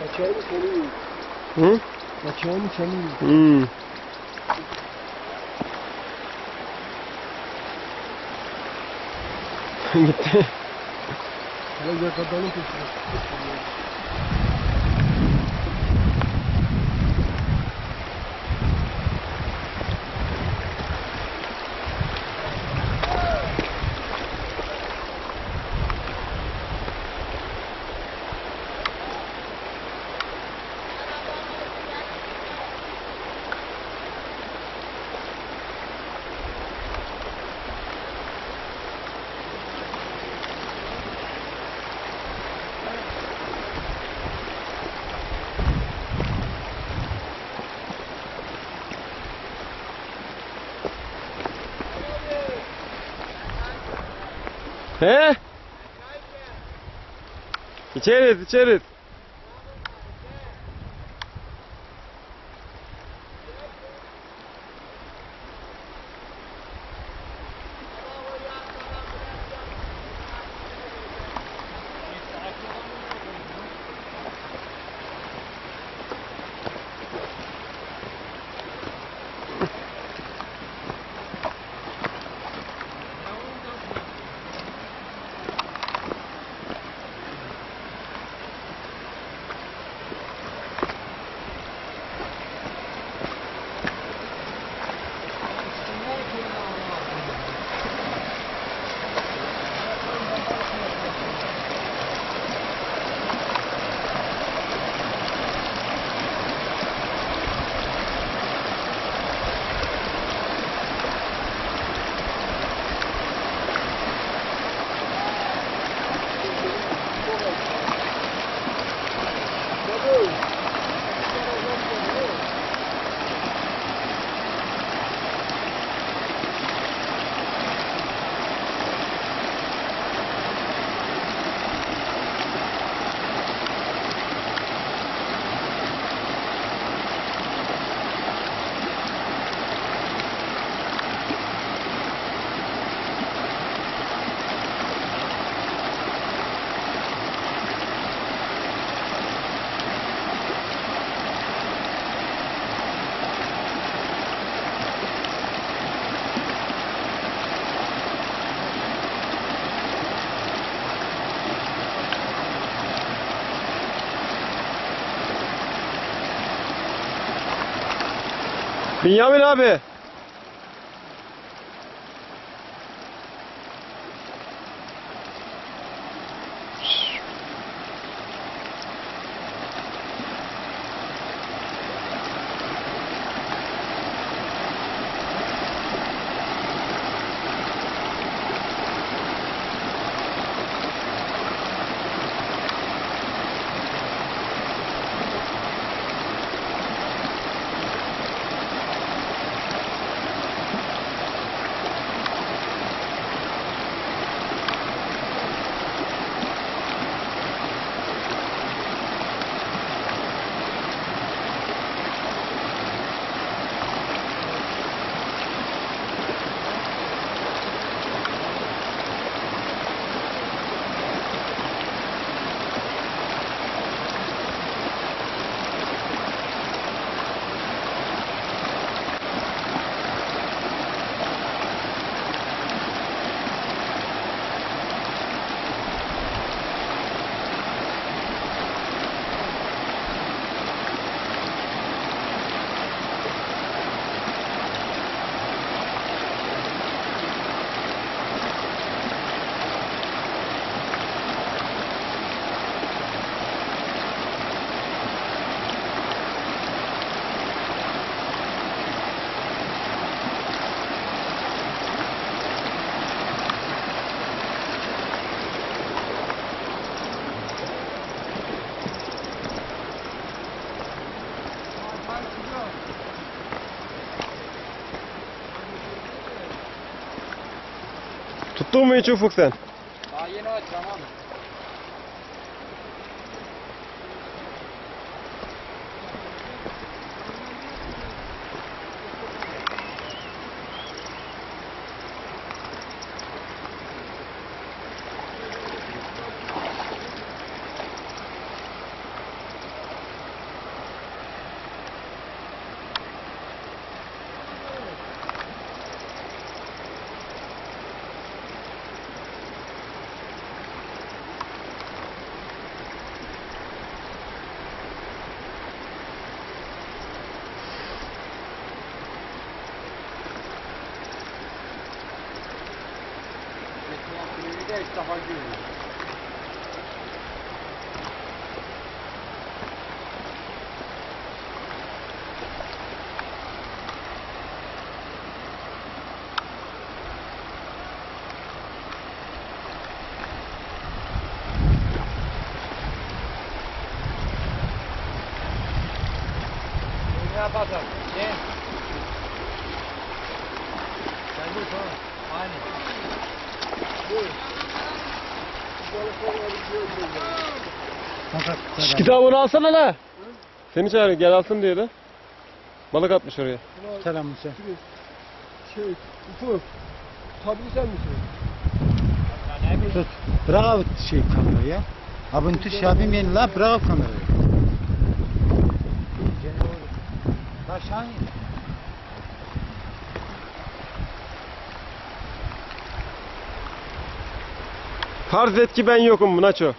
Kaçağını senin. Hı? Kaçağını senin. Hmm. Gitti. Hele yakadanın peşine. He? İçeri, Woo! Bünyamin abi. tu mi-ai Ciufuxen. 下半句。大哥，行，全部冲，欢迎。Şş, kitabını alsana la. Seni çağırıyor gel alsın diyordu. Balık atmış oraya. Selam Musa. Şey, Ufuk. Tabii sen misin? Tut. Bırak abi şey kamerayı ya. Abi tut şey yapayım yeni la bırak kamerayı. Aşağı Farz et ki ben yokum Naço.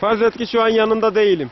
Farz et ki şu an yanında değilim.